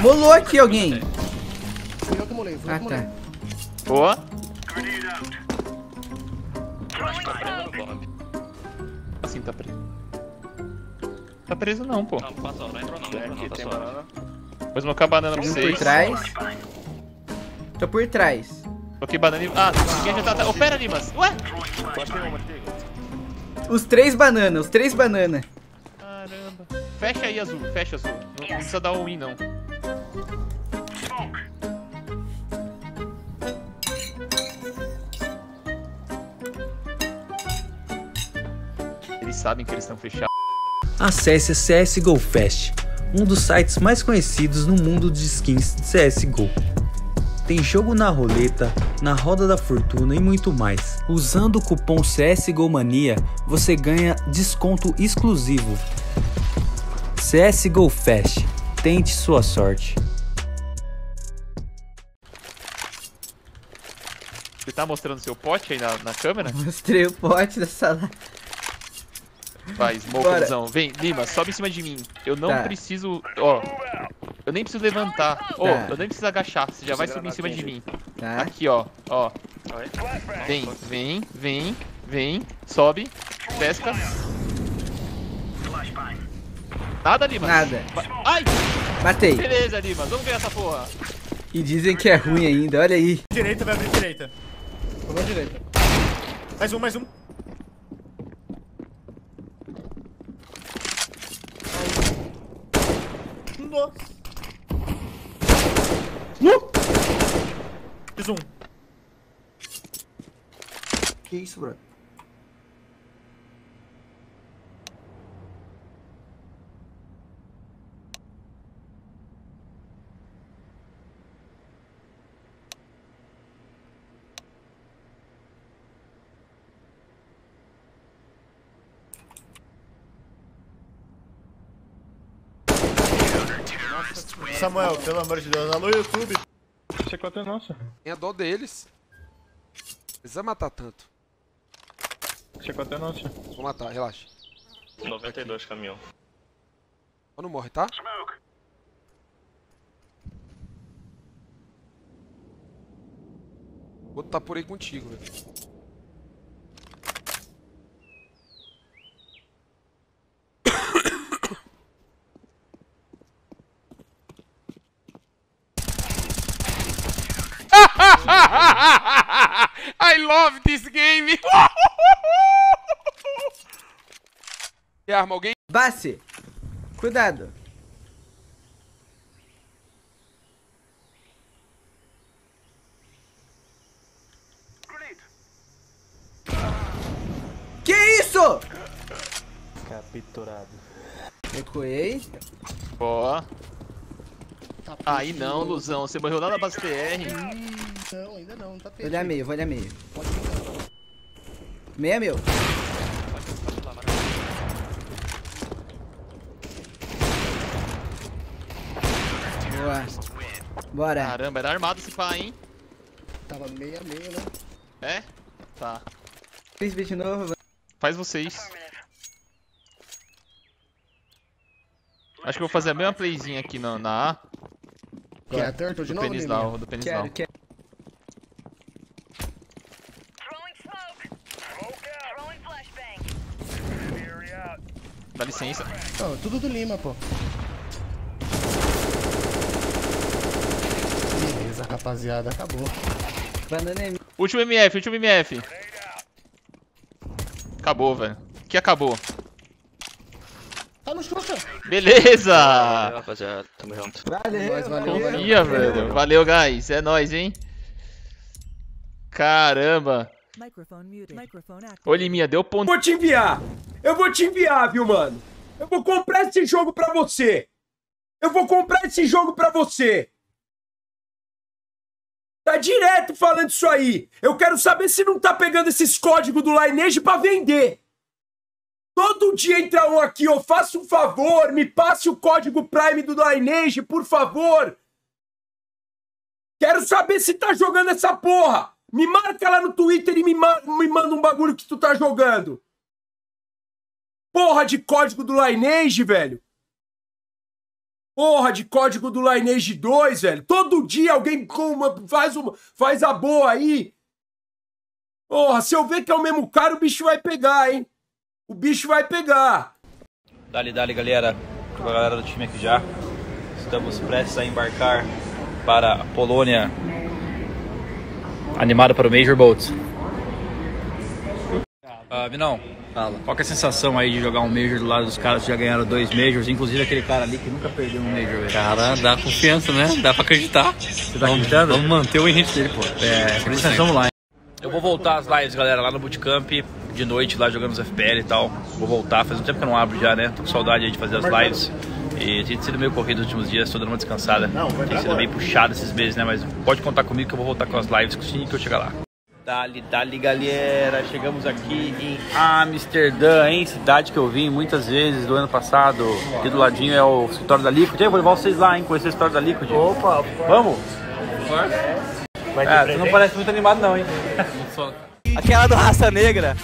Molou aqui alguém. Fui eu que molei, fui eu Ah, que molei. tá. Boa. Assim, tá preso. Tá preso não, pô. Não, passou, não entrou não, não entrou não, tá suave. Vou smocar a banana pra Um por vocês. trás. Tô por trás. Coloquei banana e... Ah, ninguém já tá... Ô, pera, Limas. Ué? Os três bananas, os três bananas. Caramba. Fecha aí, Azul. Fecha, Azul. Não, não precisa dar o win, não. Eles sabem que eles estão fechados. Acesse CSGO Fest, um dos sites mais conhecidos no mundo de skins de CSGO. Tem jogo na roleta, na roda da fortuna e muito mais. Usando o cupom CSGO Mania, você ganha desconto exclusivo. CSGO Fest, tente sua sorte. Você tá mostrando seu pote aí na, na câmera? Mostrei o pote da sala. Vai, smokezão. Vem, Lima, sobe em cima de mim. Eu não Tá. preciso. Ó. Eu nem preciso levantar. Ó, Tá. eu nem preciso agachar. Você já vai subir em cima de mim. Tá. Aqui, ó. Ó. Vem, vem, vem, vem. Sobe. Pesca. Nada, Lima. Nada. Ai! Matei. Beleza, Lima. Vamos ver essa porra. E dizem que é ruim ainda, olha aí. Direita, vai abrir direita. Na direita. Mais um, mais um. Nossa. Fiz um. Que isso, bro? Samuel, pelo amor de Deus. Alô, YouTube. C4 é nossa. Tem a dó deles. Precisa matar tanto. C4 é nossa. Vou matar, relaxa. 92 caminhão. Só não morre, tá? O outro tá por aí contigo, velho. Love this game! E arma alguém? Bassi. Cuidado. Que isso? Capturado. Recuei. Ó. Tá Aí não, Luzão. Você morreu lá na base TR. Não, ainda não, tá Vou perdido. olhar meio, vou olhar meio. Meio é meu. Boa. Bora. Caramba, era armado esse pá, hein? Tava meio a meio, né? É? Tá. Fiz de novo. Faz vocês. Acho que eu vou fazer a mesma playzinha aqui na, na A. Quer a Turtle de Do novo, Penislau, Liminha? do Penislau. Quero, quero. Dá licença. Não, tudo do Lima, pô. Beleza, rapaziada, acabou. É. Último MF, último MF. Acabou, velho. Que acabou. Tá no Xuxa! Beleza! Valeu, rapaziada. Tamo junto. Valeu, Nós, valeu, valeu. Confia, velho. Valeu, guys. É nóis, hein? Caramba. Ô, Liminha, deu ponto. vou te enviar. Eu vou te enviar, viu, mano? Eu vou comprar esse jogo pra você. Eu vou comprar esse jogo pra você. Tá direto falando isso aí. Eu quero saber se não tá pegando esses códigos do Lineage pra vender. Todo dia entra um aqui, ó. Faça um favor, me passe o código Prime do Lineage, por favor. Quero saber se tá jogando essa porra. Me marca lá no Twitter e me, ma- me manda um bagulho que tu tá jogando. Porra de código do Lineage, velho. Porra de código do Lineage 2, velho. Todo dia alguém uma, faz, uma, faz a boa aí. Porra, se eu ver que é o mesmo cara, o bicho vai pegar, hein? O bicho vai pegar. Dali, dali, galera. Com a galera do time aqui já. Estamos prestes a embarcar para a Polônia. Animado para o Major Boats. Ah, Vinão, Fala. qual que é a sensação aí de jogar um Major do lado dos caras que já ganharam dois Majors, inclusive aquele cara ali que nunca perdeu um Major, velho? Cara, dá confiança, né? Dá pra acreditar. Você tá acreditando? Vamos manter o enrite dele, pô. É, acredita, vamos lá. Eu vou voltar às lives, galera, lá no Bootcamp, de noite, lá jogando os FPL e tal. Vou voltar, faz um tempo que eu não abro já, né? Tô com saudade aí de fazer as lives. E tem sido meio corrido nos últimos dias, tô dando uma descansada. tem sido meio puxado esses meses, né? Mas pode contar comigo que eu vou voltar com as lives assim que eu chegar lá. Dali, dali, galera. Chegamos aqui em Amsterdã, hein? Cidade que eu vim muitas vezes do ano passado. Aqui do ladinho é o escritório da Liquid. Eu vou levar vocês lá, hein? Conhecer o escritório da Liquid. Opa, Vamos? Vai ter É, tu não parece muito animado não, hein? Aquela do Raça Negra.